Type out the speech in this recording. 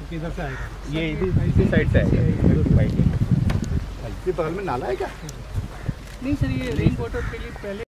तो किधर से आएगा? ये इसी साइड से आएगा। बगल में नाला है क्या? नहीं सर ये रेन वाटर के लिए पहले